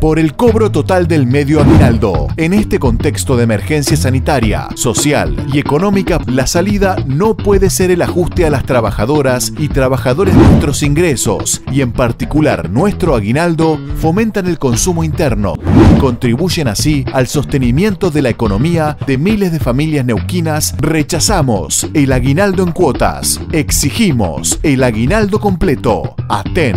por el cobro total del medio aguinaldo. En este contexto de emergencia sanitaria, social y económica, la salida no puede ser el ajuste a las trabajadoras y trabajadores de nuestros ingresos, y en particular nuestro aguinaldo, fomentan el consumo interno y contribuyen así al sostenimiento de la economía de miles de familias neuquinas. Rechazamos el aguinaldo en cuotas. Exigimos el aguinaldo completo. Aten.